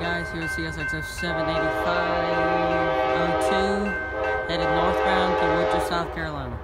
guys, here's CSXF 78502, headed northbound to Woodruff, South Carolina.